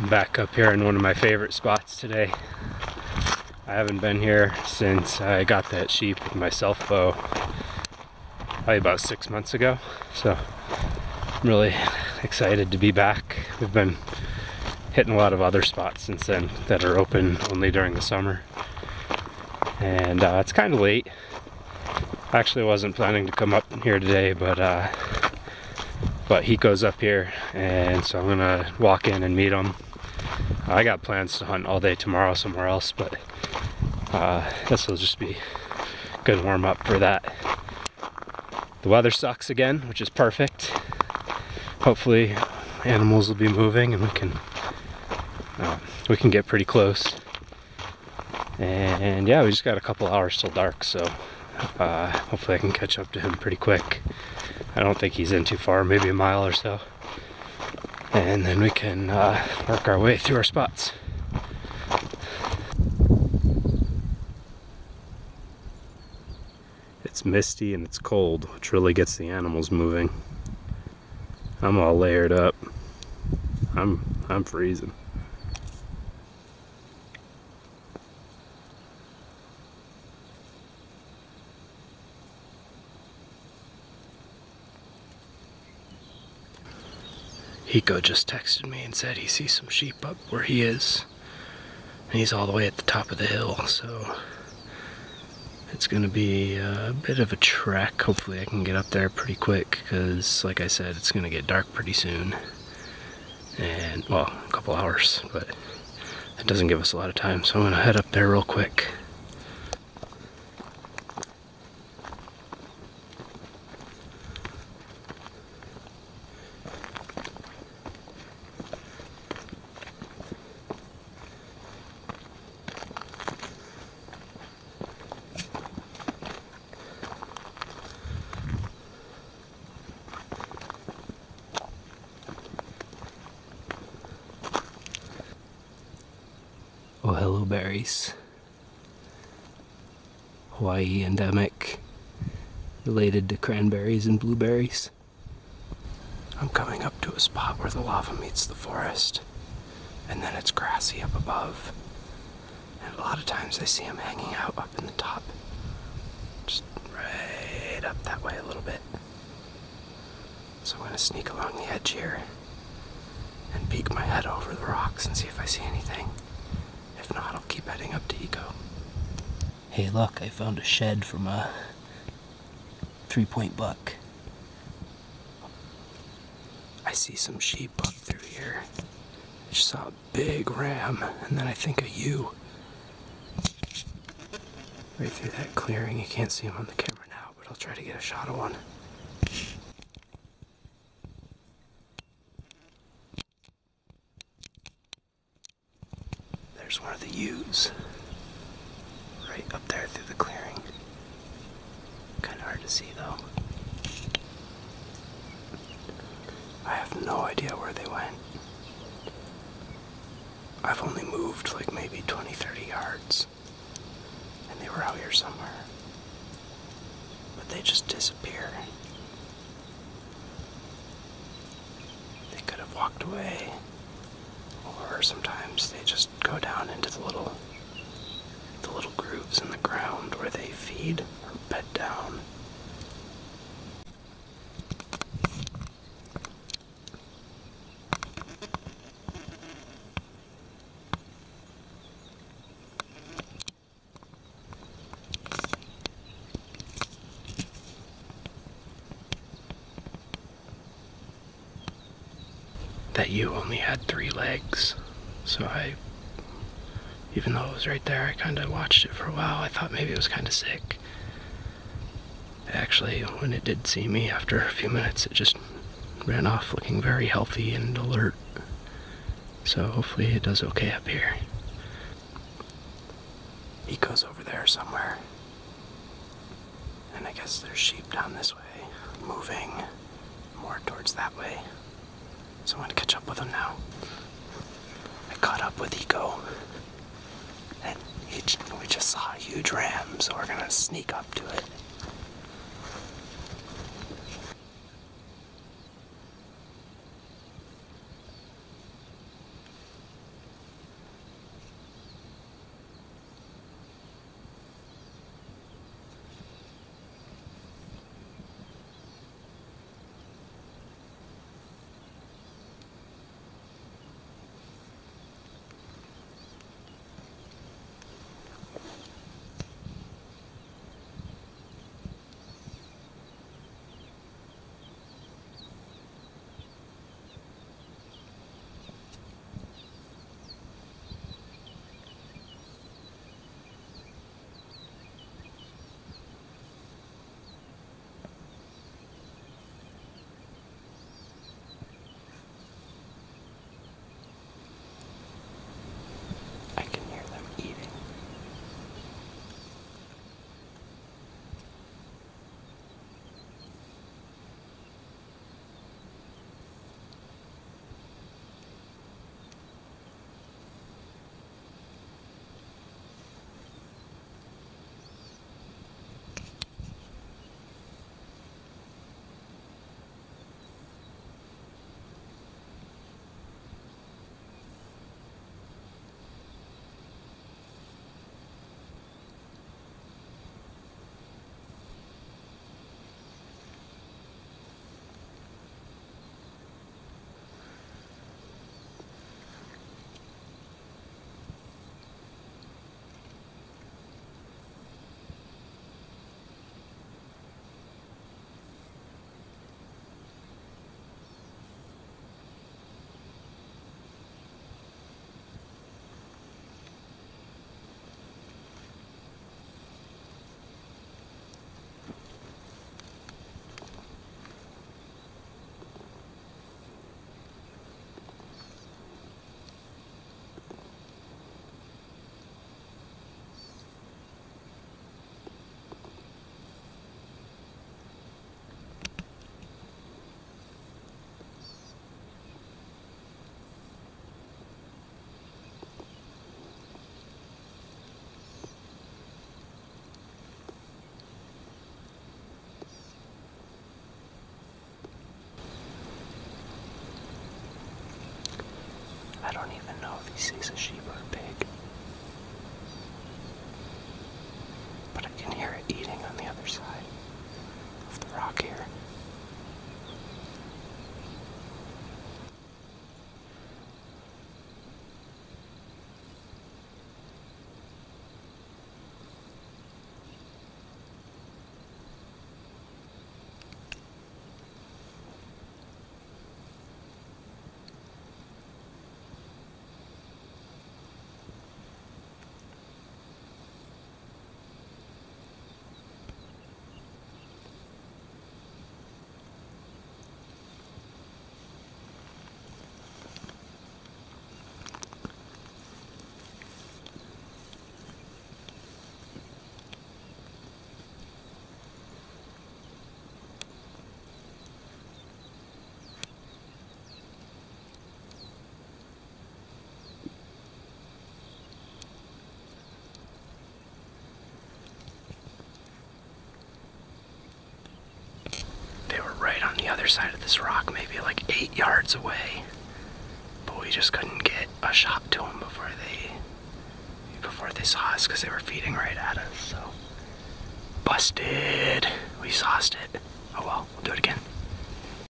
I'm back up here in one of my favorite spots today. I haven't been here since I got that sheep with my self bow probably about six months ago. So I'm really excited to be back. We've been hitting a lot of other spots since then that are open only during the summer. And uh, it's kind of late. I actually wasn't planning to come up here today, but uh, but Hiko's up here and so I'm gonna walk in and meet him I got plans to hunt all day tomorrow somewhere else, but uh, this will just be good warm up for that. The weather sucks again, which is perfect. Hopefully animals will be moving and we can uh, we can get pretty close. And yeah, we just got a couple hours till dark, so uh, hopefully I can catch up to him pretty quick. I don't think he's in too far, maybe a mile or so and then we can uh, work our way through our spots. It's misty and it's cold, which really gets the animals moving. I'm all layered up. I'm I'm freezing. Hiko just texted me and said he sees some sheep up where he is. And he's all the way at the top of the hill, so it's going to be a bit of a trek. Hopefully I can get up there pretty quick because, like I said, it's going to get dark pretty soon. And, well, a couple hours, but that doesn't give us a lot of time, so I'm going to head up there real quick. Oh, hello berries. Hawaii endemic, related to cranberries and blueberries. I'm coming up to a spot where the lava meets the forest, and then it's grassy up above. And a lot of times I see them hanging out up in the top. Just right up that way a little bit. So I'm gonna sneak along the edge here and peek my head over the rocks and see if I see anything. If not, I'll keep heading up to Hiko. Hey, look, I found a shed from a three point buck. I see some sheep up through here. I just saw a big ram, and then I think a ewe. Right through that clearing. You can't see him on the camera now, but I'll try to get a shot of one. There's one of the ewes. Right up there through the clearing. Kind of hard to see though. I have no idea where they went. I've only moved like maybe 20, 30 yards. And they were out here somewhere. But they just disappear. They could have walked away or sometimes they just go down into the little the little grooves in the ground where they feed or bed down. That you only had three legs. So I, even though it was right there, I kind of watched it for a while. I thought maybe it was kind of sick. Actually, when it did see me after a few minutes, it just ran off looking very healthy and alert. So hopefully it does okay up here. Hiko's over there somewhere. And I guess there's sheep down this way, moving more towards that way. So I'm gonna catch up with him now I caught up with Hiko. And he, we just saw a huge ram, so we're gonna sneak up to it. He sees a sheep a pig. But I can hear it eating on the other side of the rock here. They were right on the other side of this rock, maybe like eight yards away. But we just couldn't get a shot to them before they before they saw us because they were feeding right at us. So busted. We sauced it. Oh well, we'll do it again.